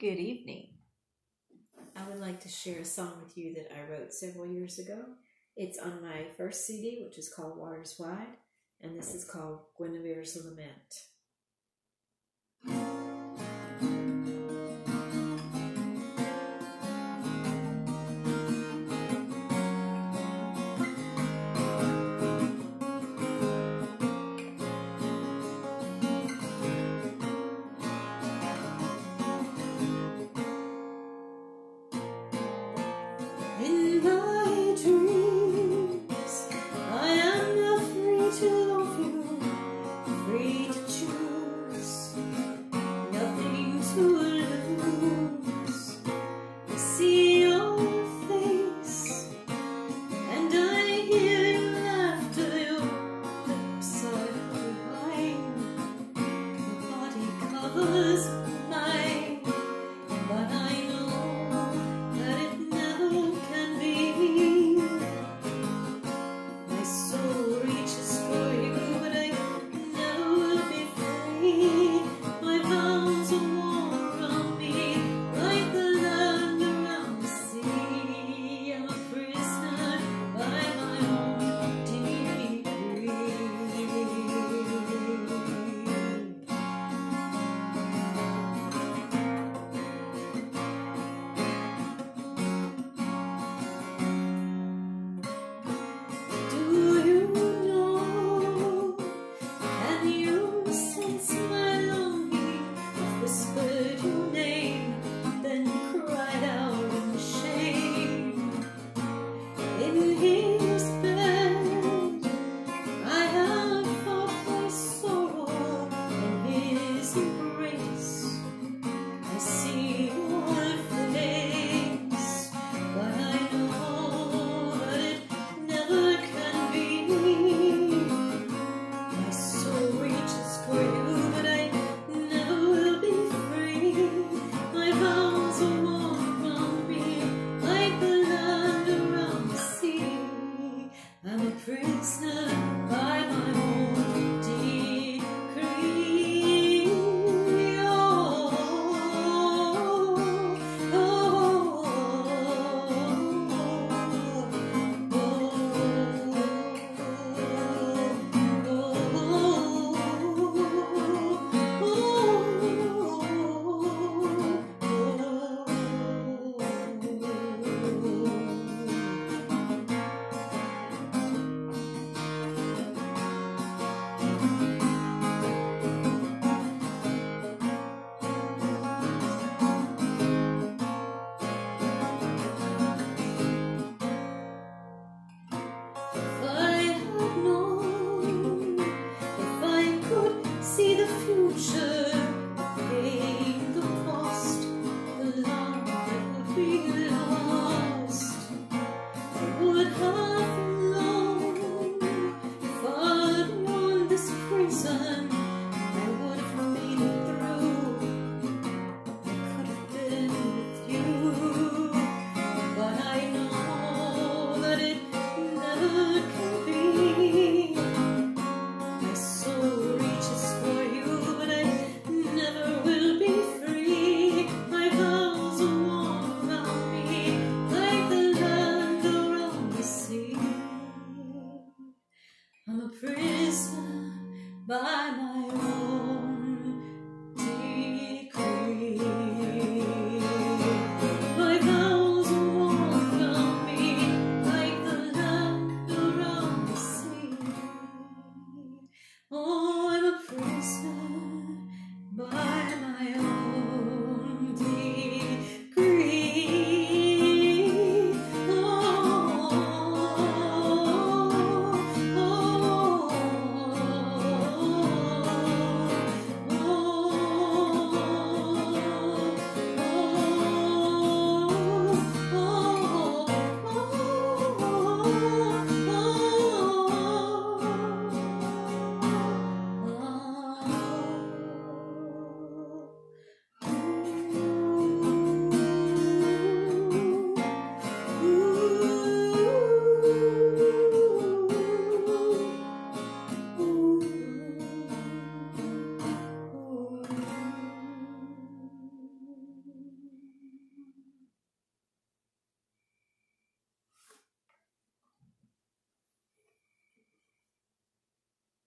Good evening. I would like to share a song with you that I wrote several years ago. It's on my first CD, which is called Waters Wide, and this is called Guinevere's Lament. was a prisoner by my